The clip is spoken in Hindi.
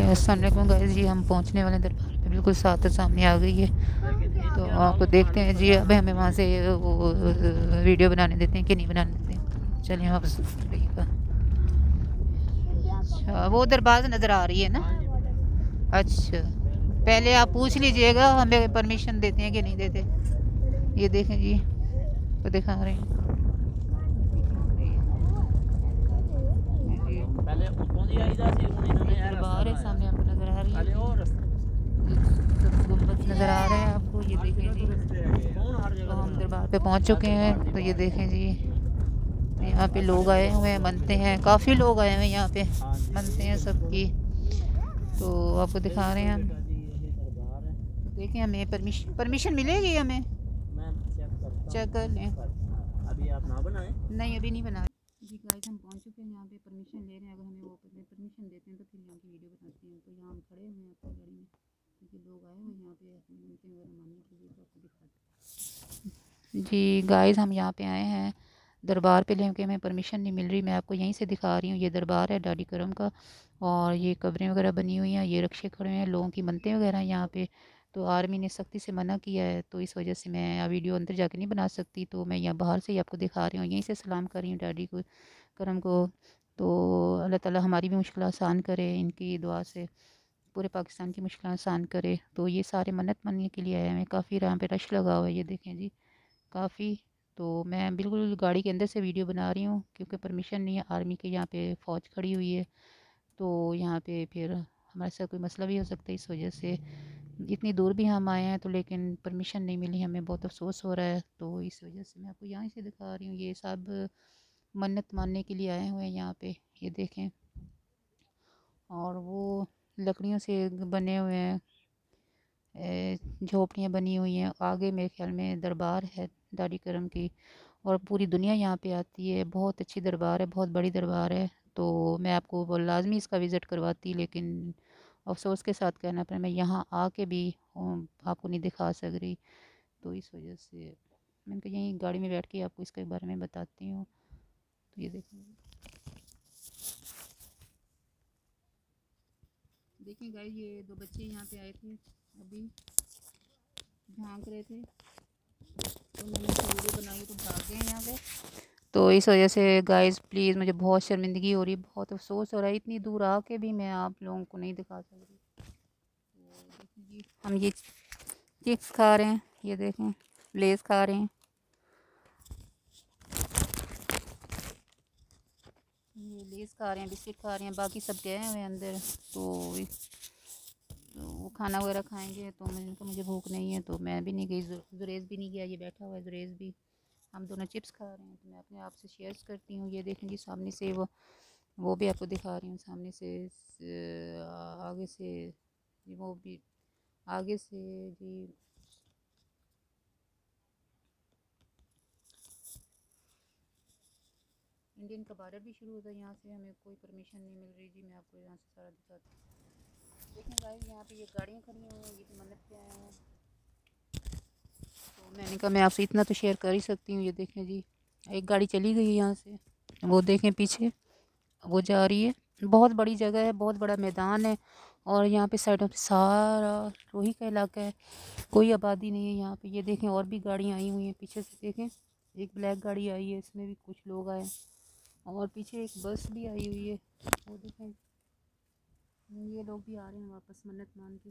असलम जी, हम पहुँचने वाले दरबार पे। बिल्कुल साथ सामने आ गई है। तो आपको देखते हैं। जी अब हमें वहाँ से वो, वीडियो बनाने देते हैं कि नहीं बनाने देते हैं। चलिए आप अच्छा वो दरबार नज़र आ रही है ना? अच्छा पहले आप पूछ लीजिएगा, हमें परमिशन देते हैं कि नहीं देते। ये देखें जी तो दिखा रहे हैं। है सामने आपको नज़र आ रही है। गुंबद नज़र आ रहे हैं आपको ये देखें जी। तो हम दरबार पे पहुँच चुके हैं तो ये देखें जी। यहाँ पे लोग आए हुए हैं बनते हैं। काफ़ी लोग आए हुए हैं यहाँ पे बनते हैं सबकी। तो आपको दिखा रहे हैं हम। देखें हमें परमिशन परमिशन मिलेगी हमें? चेक कर लें। अभी आप ना बनाएँ? नहीं अभी नहीं बना जी गाइस हम पहुँच चुके हैं। यहाँ पे परमिशन ले रहे हैं। अगर हमें वो परमिशन देते हैं तो फिर यहाँ की वीडियो बनाते हैं। तो यहाँ हम खड़े हुए हैं अपनी गाड़ी में, क्योंकि लोग आए हुए हैं यहाँ पे उनके मानने के लिए तो आपको दिखाते जी गाइस हम यहाँ पे आए हैं। दरबार पे लेकिन हमें परमिशन नहीं मिल रही। मैं आपको यहीं से दिखा रही हूँ। ये दरबार है डाडी करम का, और ये कब्रें वगैरह बनी हुई हैं। ये रक्शे खड़े हैं। लोगों की मनते वगैरह यहाँ पे। तो आर्मी ने सख्ती से मना किया है तो इस वजह से मैं वीडियो अंदर जाके नहीं बना सकती तो मैं यहाँ बाहर से ही आपको दिखा रही हूँ, यहीं से सलाम कर रही हूँ डैडी को, करम को तो अल्लाह ताला हमारी भी मुश्किल आसान करे, इनकी दुआ से पूरे पाकिस्तान की मुश्किल आसान करे तो ये सारे मन्नत मानने के लिए आए हैं काफ़ी यहाँ पे रश लगा हुआ है, ये देखें जी, काफ़ी तो मैं बिल्कुल गाड़ी के अंदर से वीडियो बना रही हूँ, क्योंकि परमिशन नहीं है, आर्मी के यहाँ पे फ़ौज खड़ी हुई है तो यहाँ पे फिर हमारे साथ कोई मसला भी हो सकता है इस वजह से इतनी दूर भी हम आए हैं तो लेकिन परमिशन नहीं मिली हमें, बहुत अफसोस हो रहा है। तो इस वजह से मैं आपको यहाँ से दिखा रही हूँ, ये सब मन्नत मानने के लिए आए हुए हैं यहाँ पे, ये देखें। और वो लकड़ियों से बने हुए हैं झोपड़ियाँ बनी हुई हैं, आगे मेरे ख्याल में दरबार है दाड़ी करम की। और पूरी दुनिया यहाँ पे आती है, बहुत अच्छी दरबार है, बहुत बड़ी दरबार है। तो मैं आपको लाजमी इसका विज़िट करवाती, लेकिन अफसोस के साथ कहना पड़ा मैं यहाँ आके भी आपको नहीं दिखा सक रही। तो इस वजह से मैंने कहा, यहीं गाड़ी में बैठ के आपको इसके बारे में बताती हूँ। तो ये देखें देखिए गाय ये दो बच्चे यहाँ पे आए थे, अभी झाँक रहे थे। तो मैंने वीडियो बनाई तो भाग गए यहाँ पे। तो इस वजह से गाइस प्लीज़ मुझे बहुत शर्मिंदगी हो रही है बहुत अफसोस हो रहा है। इतनी दूर आके भी मैं आप लोगों को नहीं दिखा सक रही तो हम ये चिप्स खा रहे हैं, ये देखें लेस खा रहे हैं। ये लेस खा रहे हैं, बिस्किट खा रहे हैं, बाकी सब गए हुए अंदर। तो वो खाना वगैरह खाएँगे तो मुझे भूख नहीं है तो मैं भी नहीं गई जुरेज भी नहीं गया, ये बैठा हुआ है, जुरेज भी। हम दोनों चिप्स खा रहे हैं तो मैं अपने आप से शेयर करती हूँ। ये देखें जी सामने से वो वो भी आपको दिखा रही हूँ। सामने से आगे से जी वो भी, आगे से जी। इंडियन का बार्डर भी शुरू होता है यहाँ से। हमें कोई परमिशन नहीं मिल रही। जी, मैं आपको यहाँ से सारा दिखाती हूँ। देखें भाई यहाँ पे ये गाड़ियाँ खड़ी हुई हैं। ये मन्नत पे आए हैं? मैंने कहा, मैं आपसे इतना तो शेयर कर ही सकती हूँ, ये देखें जी। एक गाड़ी चली गई यहाँ से। वो देखें पीछे। वो जा रही है। बहुत बड़ी जगह है, बहुत बड़ा मैदान है और यहाँ पे साइडों पे सारा रोही का इलाका है। कोई आबादी नहीं है यहाँ पे। ये देखें, और भी गाड़ियाँ आई हुई हैं। पीछे से देखें, एक ब्लैक गाड़ी आई है। इसमें भी कुछ लोग आए और पीछे एक बस भी आई हुई है। वो देखें। ये लोग भी आ रहे हैं वापस मन्नत मान के।